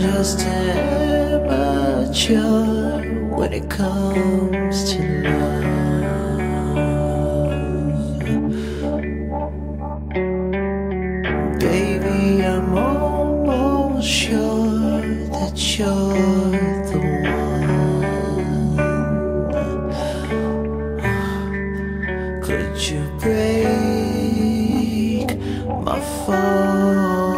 just amateur when it comes to love. Baby, I'm almost sure that you're the one. Could you break my fall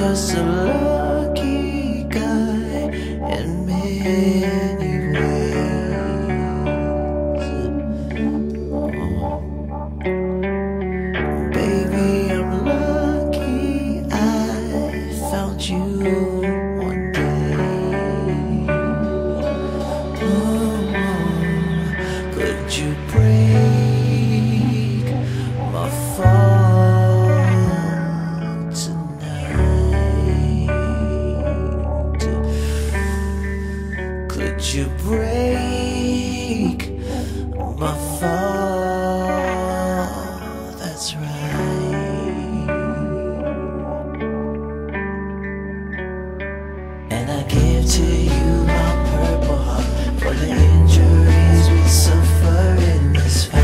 just a my fall? That's right. And I give to you my purple heart for the injuries we suffer in this fight.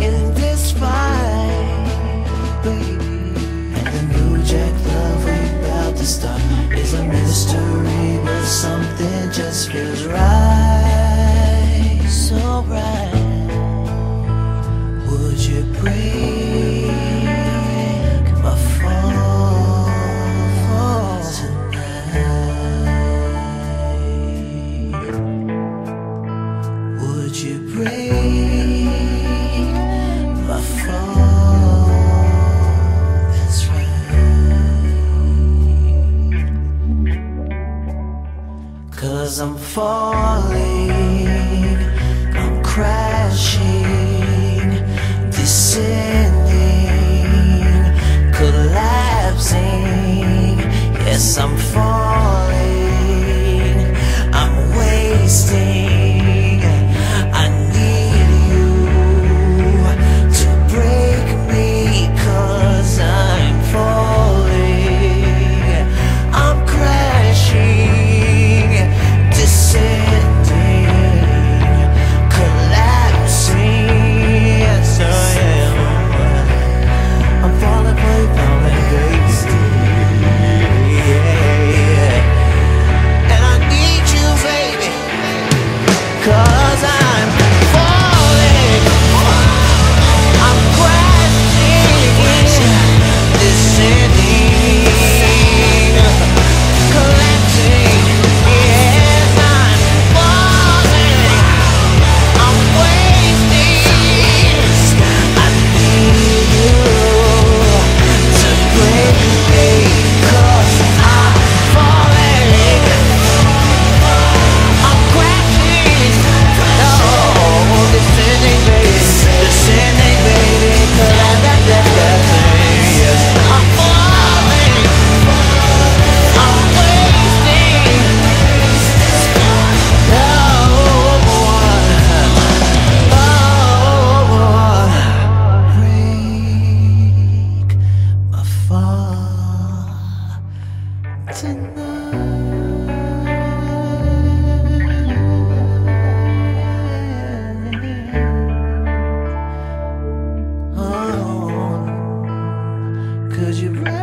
In this fight, baby. And the new jack love we about to start is a mystery, but something just feels right. Cause I'm falling, I'm crashing, descending, collapsing. Yes, I'm falling. you.